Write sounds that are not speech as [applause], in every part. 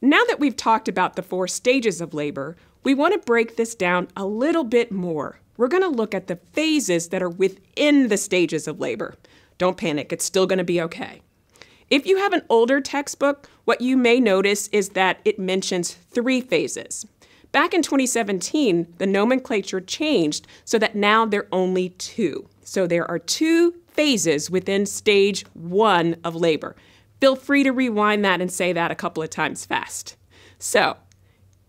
Now that we've talked about the four stages of labor, we want to break this down a little bit more. We're going to look at the phases that are within the stages of labor. Don't panic, it's still going to be okay. If you have an older textbook, what you may notice is that it mentions three phases. Back in 2017, the nomenclature changed so that now there are only two. So there are two phases within stage one of labor. Feel free to rewind that and say that a couple of times fast. So,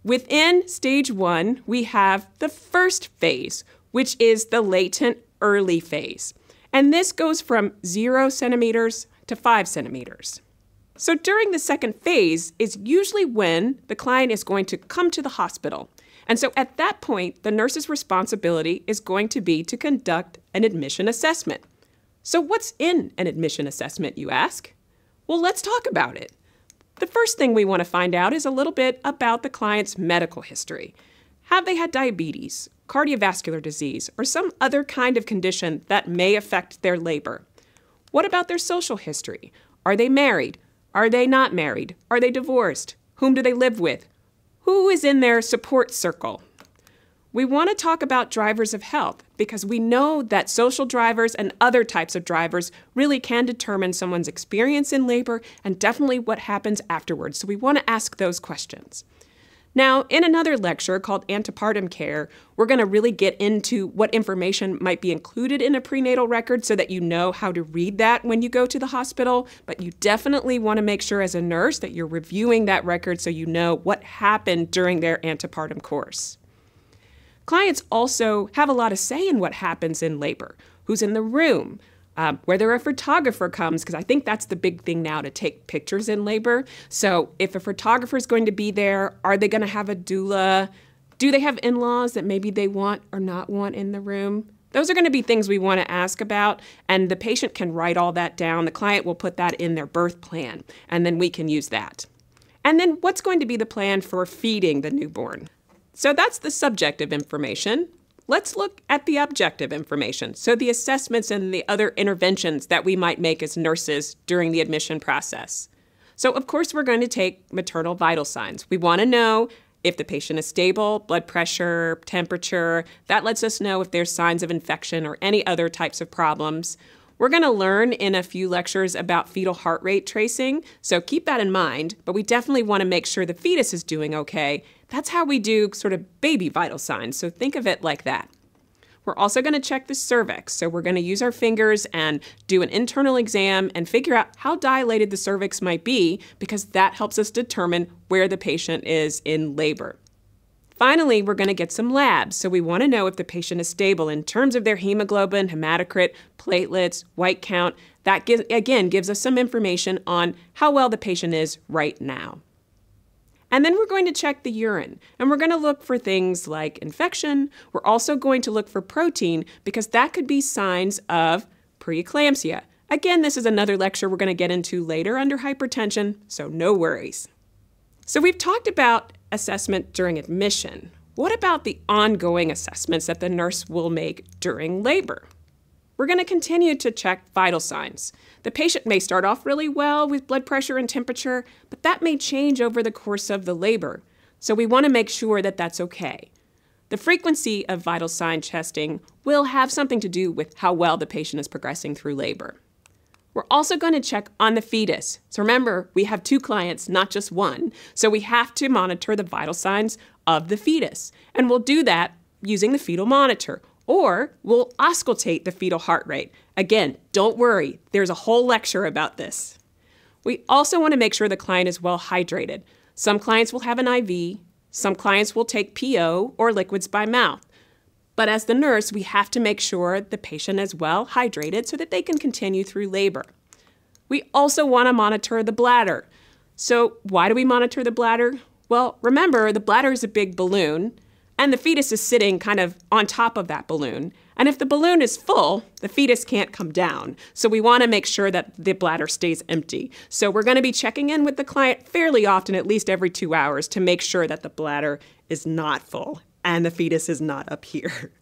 within stage one, we have the first phase, which is the latent early phase. And this goes from zero centimeters to five centimeters. So during the second phase is usually when the client is going to come to the hospital. And so at that point, the nurse's responsibility is going to be to conduct an admission assessment. So, what's in an admission assessment, you ask? Well, let's talk about it. The first thing we want to find out is a little bit about the client's medical history. Have they had diabetes, cardiovascular disease, or some other kind of condition that may affect their labor? What about their social history? Are they married? Are they not married? Are they divorced? Whom do they live with? Who is in their support circle? We want to talk about drivers of health because we know that social drivers and other types of drivers really can determine someone's experience in labor and definitely what happens afterwards. So we want to ask those questions. Now, in another lecture called Antepartum Care, we're going to really get into what information might be included in a prenatal record so that you know how to read that when you go to the hospital. But you definitely want to make sure as a nurse that you're reviewing that record so you know what happened during their antepartum course. Clients also have a lot of say in what happens in labor who's in the room, um, whether a photographer comes, because I think that's the big thing now to take pictures in labor. So if a photographer is going to be there, are they going to have a doula? Do they have in laws that maybe they want or not want in the room? Those are going to be things we want to ask about, and the patient can write all that down. The client will put that in their birth plan, and then we can use that. And then what's going to be the plan for feeding the newborn? So that's the subjective information. Let's look at the objective information, so the assessments and the other interventions that we might make as nurses during the admission process. So, of course, we're going to take maternal vital signs. We want to know if the patient is stable, blood pressure, temperature. That lets us know if there's signs of infection or any other types of problems. We're going to learn in a few lectures about fetal heart rate tracing, so keep that in mind, but we definitely want to make sure the fetus is doing okay that's how we do sort of baby vital signs, so think of it like that. We're also going to check the cervix. So we're going to use our fingers and do an internal exam and figure out how dilated the cervix might be because that helps us determine where the patient is in labor. Finally, we're going to get some labs. So we want to know if the patient is stable in terms of their hemoglobin, hematocrit, platelets, white count. That gives, again gives us some information on how well the patient is right now. And then we're going to check the urine. And we're going to look for things like infection. We're also going to look for protein because that could be signs of preeclampsia. Again, this is another lecture we're going to get into later under hypertension, so no worries. So we've talked about assessment during admission. What about the ongoing assessments that the nurse will make during labor? We're going to continue to check vital signs. The patient may start off really well with blood pressure and temperature, but that may change over the course of the labor. So we want to make sure that that's okay. The frequency of vital sign testing will have something to do with how well the patient is progressing through labor. We're also going to check on the fetus. So remember, we have two clients, not just one. So we have to monitor the vital signs of the fetus. And we'll do that using the fetal monitor or we'll auscultate the fetal heart rate. Again, don't worry, there's a whole lecture about this. We also want to make sure the client is well hydrated. Some clients will have an IV, some clients will take PO or liquids by mouth. But as the nurse, we have to make sure the patient is well hydrated so that they can continue through labor. We also want to monitor the bladder. So, why do we monitor the bladder? Well, remember, the bladder is a big balloon, and the fetus is sitting kind of on top of that balloon. And if the balloon is full, the fetus can't come down. So we want to make sure that the bladder stays empty. So we're going to be checking in with the client fairly often, at least every two hours, to make sure that the bladder is not full and the fetus is not up here. [laughs]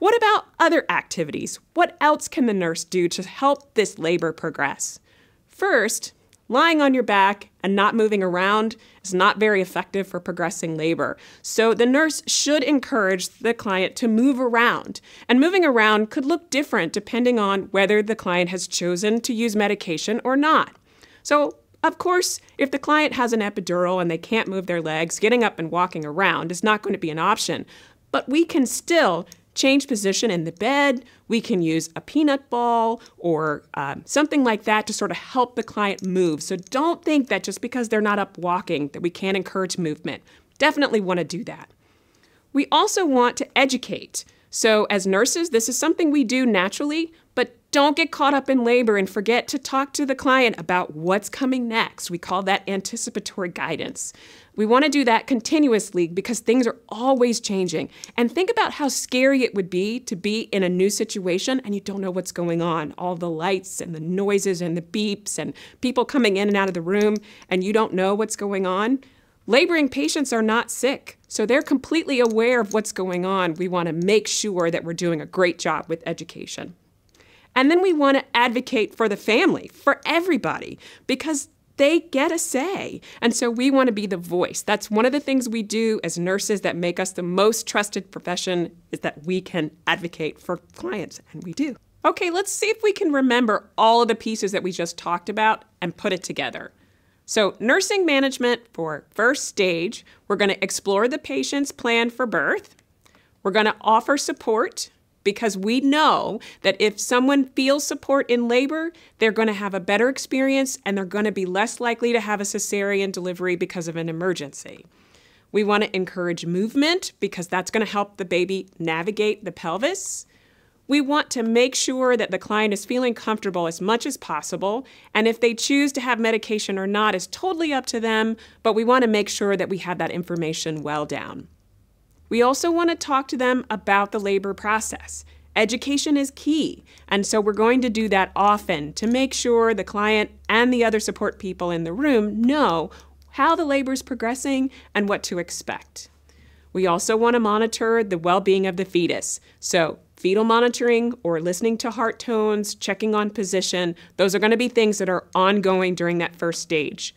What about other activities? What else can the nurse do to help this labor progress? First, lying on your back and not moving around is not very effective for progressing labor. So the nurse should encourage the client to move around. And moving around could look different depending on whether the client has chosen to use medication or not. So of course, if the client has an epidural and they can't move their legs, getting up and walking around is not going to be an option. But we can still change position in the bed. We can use a peanut ball or um, something like that to sort of help the client move. So don't think that just because they're not up walking that we can't encourage movement. Definitely want to do that. We also want to educate. So, as nurses, this is something we do naturally, but don't get caught up in labor and forget to talk to the client about what's coming next. We call that anticipatory guidance. We want to do that continuously because things are always changing. And think about how scary it would be to be in a new situation and you don't know what's going on. All the lights and the noises and the beeps and people coming in and out of the room, and you don't know what's going on. Laboring patients are not sick, so they're completely aware of what's going on. We want to make sure that we're doing a great job with education. And then we want to advocate for the family, for everybody, because they get a say. And so we want to be the voice. That's one of the things we do as nurses that make us the most trusted profession is that we can advocate for clients, and we do. Okay, let's see if we can remember all of the pieces that we just talked about and put it together. So, nursing management for first stage, we're going to explore the patient's plan for birth. We're going to offer support because we know that if someone feels support in labor, they're going to have a better experience and they're going to be less likely to have a cesarean delivery because of an emergency. We want to encourage movement because that's going to help the baby navigate the pelvis. We want to make sure that the client is feeling comfortable as much as possible, and if they choose to have medication or not is totally up to them, but we want to make sure that we have that information well down. We also want to talk to them about the labor process. Education is key, and so we're going to do that often to make sure the client and the other support people in the room know how the labor is progressing and what to expect. We also want to monitor the well being of the fetus. So, fetal monitoring or listening to heart tones, checking on position, those are going to be things that are ongoing during that first stage.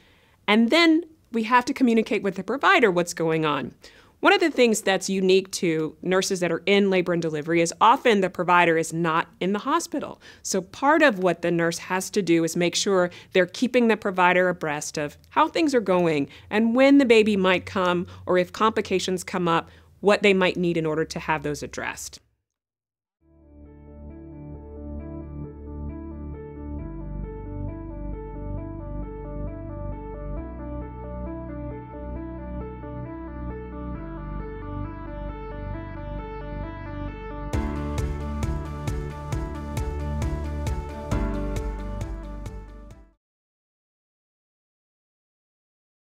And then we have to communicate with the provider what's going on. One of the things that's unique to nurses that are in labor and delivery is often the provider is not in the hospital. So, part of what the nurse has to do is make sure they're keeping the provider abreast of how things are going and when the baby might come or if complications come up, what they might need in order to have those addressed.